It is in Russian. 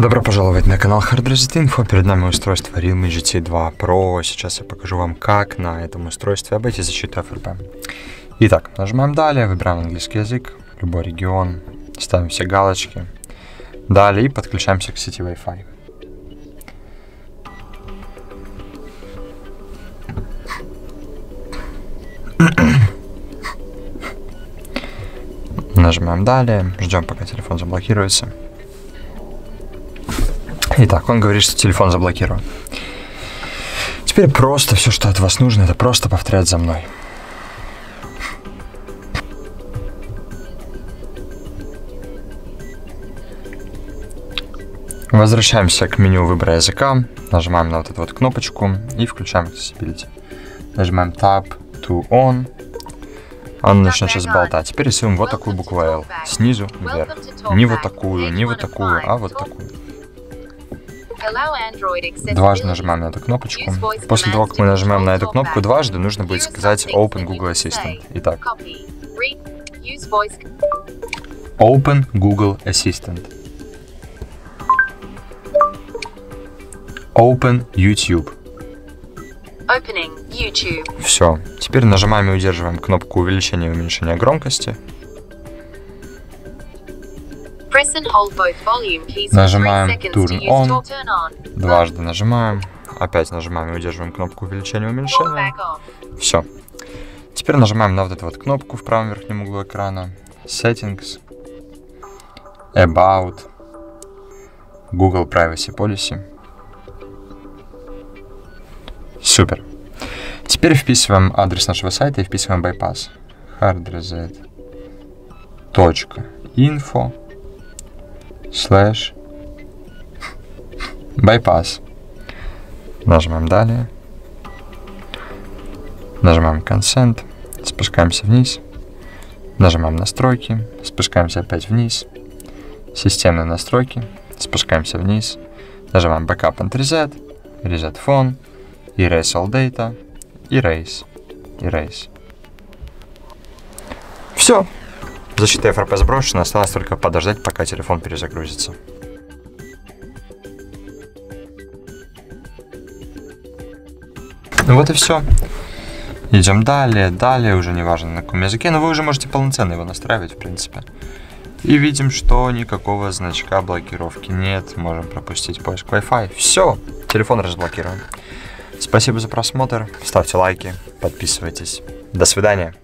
Добро пожаловать на канал Hard Reset Info. Перед нами устройство Realme GT 2 Pro. Сейчас я покажу вам, как на этом устройстве обойти защиту FRP. Итак, нажимаем далее, выбираем английский язык, любой регион, ставим все галочки. Далее подключаемся к сети Wi-Fi. Нажимаем далее, ждем пока телефон заблокируется. Итак, он говорит, что телефон заблокирован. Теперь просто все, что от вас нужно, это просто повторять за мной. Возвращаемся к меню выбора языка, нажимаем на вот эту вот кнопочку и включаем Accessibility. Нажимаем Tab to On, он начнет сейчас болтать. Теперь рисуем вот такую букву L, снизу вверх. Не вот такую, не вот такую, а вот такую. Дважды нажимаем на эту кнопочку. После того, как мы нажимаем на эту кнопку дважды, нужно будет сказать Open Google Assistant. Итак. Open Google Assistant. Open YouTube. Все. Теперь нажимаем и удерживаем кнопку увеличения и уменьшения громкости. Нажимаем 3 seconds turn on. Дважды нажимаем. Опять нажимаем и удерживаем кнопку увеличения и уменьшения. Все. Теперь нажимаем на вот эту вот кнопку в правом верхнем углу экрана. Settings. About. Google Privacy Policy. Супер. Теперь вписываем адрес нашего сайта и вписываем bypass. hardreset.info slash bypass. Нажимаем далее. Нажимаем Consent, спускаемся вниз, нажимаем настройки, спускаемся опять вниз, системные настройки, спускаемся вниз, нажимаем Backup and Reset, Reset Phone, Erase All Data, Erase, Erase. Все. Защита FRP сброшена, осталось только подождать, пока телефон перезагрузится. Ну вот и все. Идем далее, далее, уже не важно на каком языке, но вы уже можете полноценно его настраивать, в принципе. И видим, что никакого значка блокировки нет, можем пропустить поиск Wi-Fi. Все, телефон разблокирован. Спасибо за просмотр, ставьте лайки, подписывайтесь. До свидания.